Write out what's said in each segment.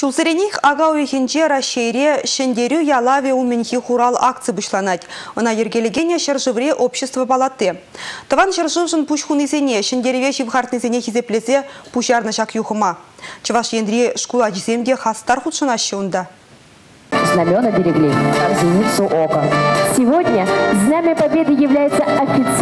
Шулсырених ага уйхинче расшире шендерю ялаве уменхи хурал акция бұшланать. Она ергелегене шаржывре общество палаты. Таван шаржывжын пушхунызене, шендереве шивхартнызене хизеплезе пушарна шак юхыма. Чываш ендре шкула жиземде хастар худшына шунда. Знамена берегли, зеницу ока. Сегодня Знамя Победы является официальным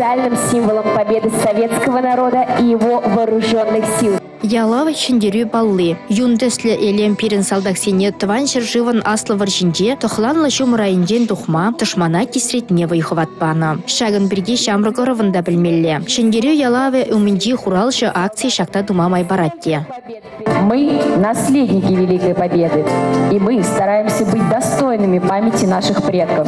символом победы советского народа и его вооруженных сил. Ялава чендерю баллы. Юнтесле элем пирен салдаксене тван живан аслы варжинде, тухлан лашум райынден тухма, тышмана кисретне вайхыватпана. Шагын бірге шамрыгоровында білмелі. Чендерю ялаве уминди хуралшы акции шакта думамай баратте. Мы наследники Великой Победы, и мы стараемся быть достойными памяти наших предков.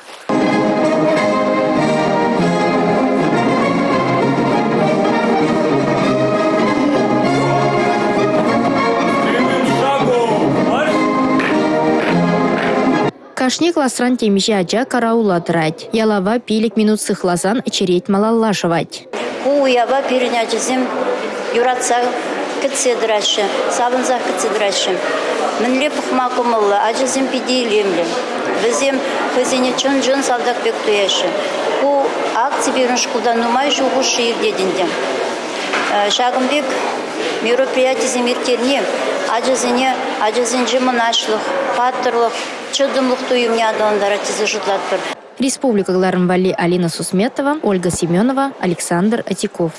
Кашник ласран темиже ажа карауладырать. Ялава пилик минут сыхлазан череть малаллашывать. Уява перенячизим юратса кытседраши, сабынза кытседраши. Мінле пұхмакымылы, ажызым пидейлемлі. Бізем көзіне чын жын салдак бек туяшы. Ку акция берін шкулдан нумай жуғу шиыр дедінде. Шагымбек мероприятие земеркерне, ажызыне, ажызын жымынашлық, паттырлық, Чудо мухтую меня за тизажутлат Республика Ларнвали Алина Сусметова, Ольга Семенова, Александр Атиков.